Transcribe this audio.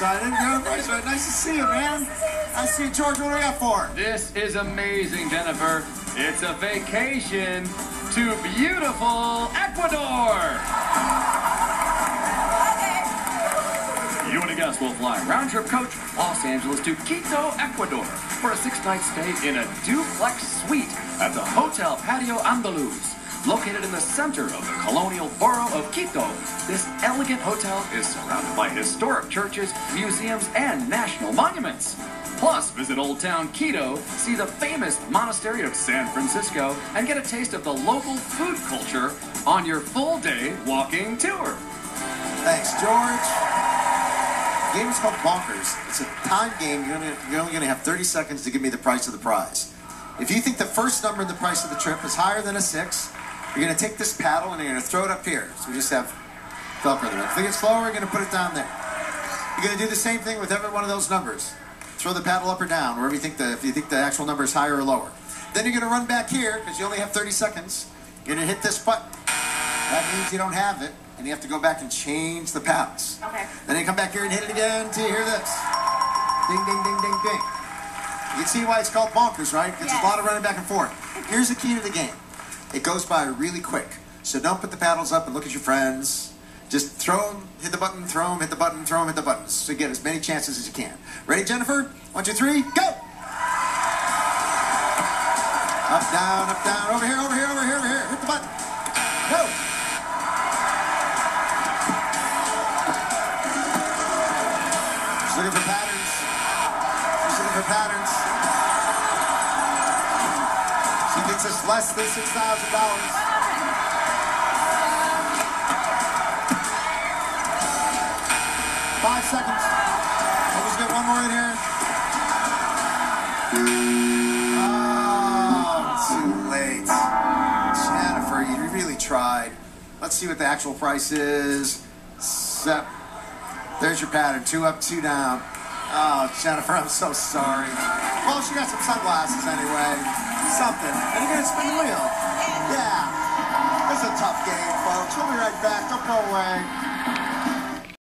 Nice to see you, man. I see you, George. What do we got for? This is amazing, Jennifer. It's a vacation to beautiful Ecuador. You and a guest will fly round trip coach Los Angeles to Quito, Ecuador for a six night stay in a duplex suite at the Hotel Patio Andaluz. Located in the center of the colonial borough of Quito, this elegant hotel is surrounded by historic churches, museums, and national monuments. Plus, visit Old Town Quito, see the famous monastery of San Francisco, and get a taste of the local food culture on your full day walking tour. Thanks, George. The game is called Bonkers. It's a time game. You're, only, you're only going to have 30 seconds to give me the price of the prize. If you think the first number in the price of the trip is higher than a six, you're going to take this paddle and you're going to throw it up here. So we just have felt further. If it gets lower, you're going to put it down there. You're going to do the same thing with every one of those numbers. Throw the paddle up or down, wherever you think the if you think the actual number is higher or lower. Then you're going to run back here because you only have 30 seconds. You're going to hit this button. That means you don't have it, and you have to go back and change the paddles. Okay. Then you come back here and hit it again until you hear this. Ding, ding, ding, ding, ding. You can see why it's called bonkers, right? It's Yes. a lot of running back and forth. Here's the key to the game. It goes by really quick. So don't put the paddles up and look at your friends. Just throw them, hit the button, throw them, hit the button, throw them, hit the buttons. So get as many chances as you can. Ready, Jennifer? One, two, three, go! Up, down, up, down, over here, over here, over here, over here. Hit the button. Go! She's looking for patterns. She's looking for patterns. Thinks it's less than six thousand dollars. Five seconds. Just get one more in here. Oh, too late. Jennifer, you really tried. Let's see what the actual price is. There's your pattern. Two up, two down. Oh, Jennifer, I'm so sorry. Well, she got some sunglasses anyway. Something. And you're going to spin the wheel. Yeah. It's a tough game, folks. We'll be right back. Don't go away.